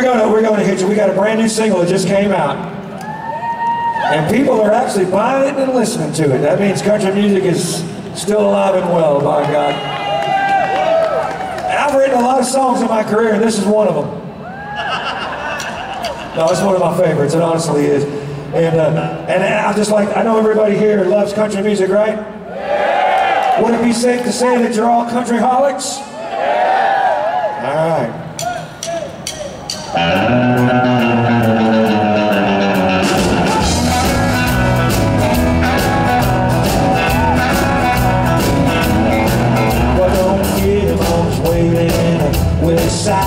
we're gonna we're gonna hit you. We got a brand new single that just came out, and people are actually buying it and listening to it. That means country music is still alive and well. By God, I've written a lot of songs in my career, and this is one of them. No, it's one of my favorites. It honestly is. And uh, and I just like I know everybody here loves country music, right? Would it be safe to say that you're all Countryholics?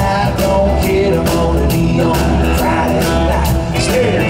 Side. Don't him on the neon Friday night. Steer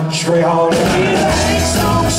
country holiday. There ain't some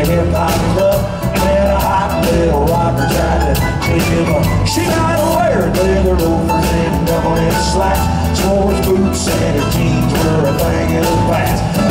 in hip hop club. Met a hot little rocker tried to take him up. She leather and double inch slacks. Swore his boots and his jeans were a thing of the past.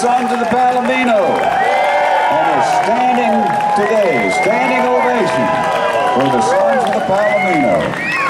Sons of the Palomino. And a standing today, standing ovation for the Sons of the Palomino.